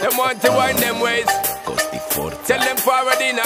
Them want to wind them ways. Tell them forward in